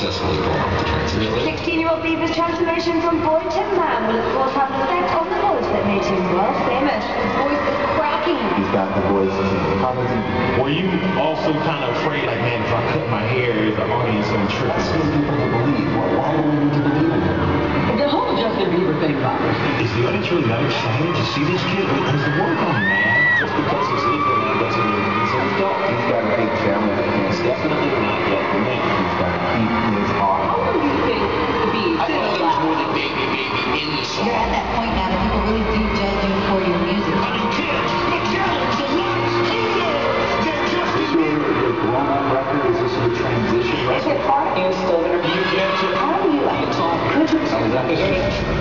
successfully pulling the transition. 16-year-old Bieber's transformation from boy to man will of course have an effect on the voice that made him world famous. His voice is cracking. He's got the voice. How does he? Were you also kind of afraid, like, man, if I cut my hair, is the audience going to trip? That's what people to believe. Why, why do we need to believe in him? The whole Justin Bieber thing, Bob. Is the audience really that excited to see this kid? Has the work on, man? Just because he's Запиши.